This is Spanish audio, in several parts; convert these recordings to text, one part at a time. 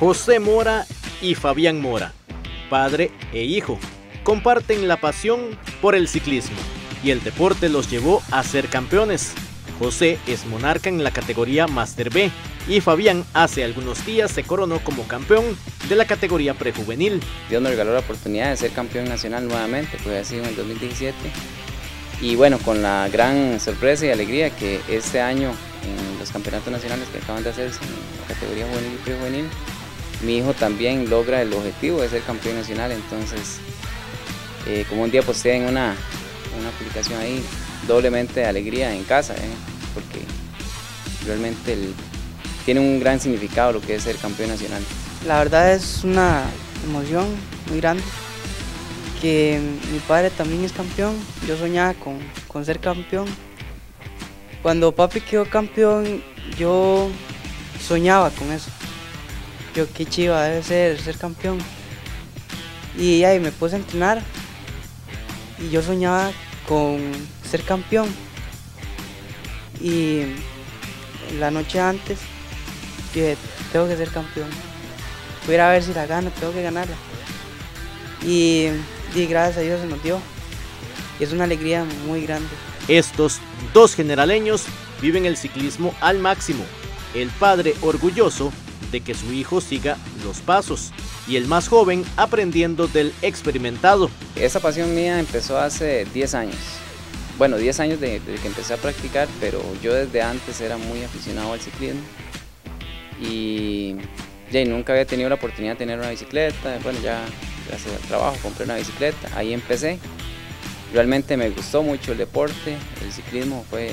José Mora y Fabián Mora, padre e hijo, comparten la pasión por el ciclismo y el deporte los llevó a ser campeones. José es monarca en la categoría Master B y Fabián hace algunos días se coronó como campeón de la categoría prejuvenil. Dios nos regaló la oportunidad de ser campeón nacional nuevamente, pues ha sido en el 2017. Y bueno, con la gran sorpresa y alegría que este año en los campeonatos nacionales que acaban de hacerse en la categoría juvenil y prejuvenil, mi hijo también logra el objetivo de ser campeón nacional, entonces eh, como un día posté en una, una publicación ahí, doblemente de alegría en casa, ¿eh? porque realmente tiene un gran significado lo que es ser campeón nacional. La verdad es una emoción muy grande, que mi padre también es campeón, yo soñaba con, con ser campeón. Cuando papi quedó campeón, yo soñaba con eso. Yo qué chiva debe ser ser campeón. Y ahí me puse a entrenar y yo soñaba con ser campeón. Y la noche antes dije, tengo que ser campeón. Voy a, ver si la gano, tengo que ganarla. Y, y gracias a Dios se nos dio. Y es una alegría muy grande. Estos dos generaleños viven el ciclismo al máximo. El padre orgulloso de que su hijo siga los pasos y el más joven aprendiendo del experimentado. Esa pasión mía empezó hace 10 años. Bueno, 10 años desde que empecé a practicar, pero yo desde antes era muy aficionado al ciclismo y nunca había tenido la oportunidad de tener una bicicleta. Bueno, ya gracias al trabajo compré una bicicleta, ahí empecé. Realmente me gustó mucho el deporte, el ciclismo fue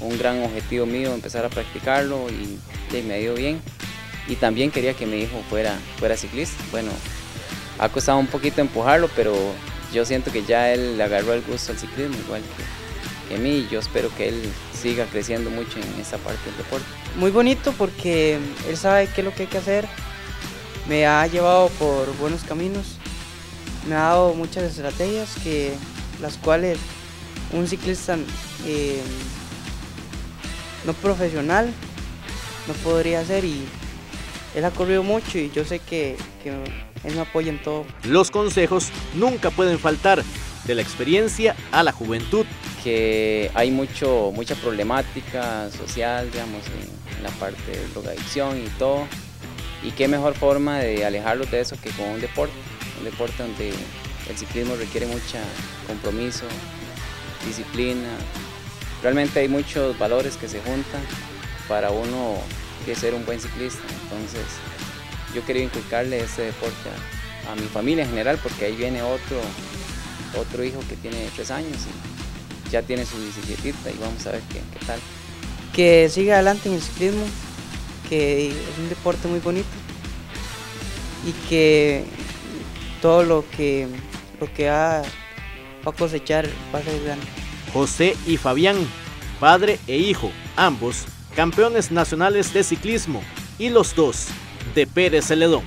un, gran objetivo mío empezar a practicarlo y, me ha ido bien y también quería que mi hijo fuera, fuera ciclista. Bueno, ha costado un poquito empujarlo, pero yo siento que ya él le agarró el gusto al ciclismo, igual que, a mí, y yo espero que él siga creciendo mucho en esa parte del deporte. Muy bonito porque él sabe qué es lo que hay que hacer, me ha llevado por buenos caminos, me ha dado muchas estrategias que las cuales un ciclista eh, no profesional no podría hacer y él ha corrido mucho y yo sé que, él me apoya en todo. Los consejos nunca pueden faltar, de la experiencia a la juventud. Que hay mucho, mucha problemática social, digamos, en, la parte de drogadicción y todo. Y qué mejor forma de alejarlos de eso que con un deporte. Un deporte donde el ciclismo requiere mucho compromiso, disciplina. Realmente hay muchos valores que se juntan para uno que ser un buen ciclista. Entonces yo quería inculcarle ese deporte a, mi familia en general porque ahí viene otro, otro hijo que tiene tres años y ya tiene su bicicletita y vamos a ver qué, tal. Que siga adelante en el ciclismo, que es un deporte muy bonito y que todo lo que, lo que va a cosechar va a ser grande. José y Fabián, padre e hijo, ambos campeones nacionales de ciclismo, y los dos de Pérez Celedón.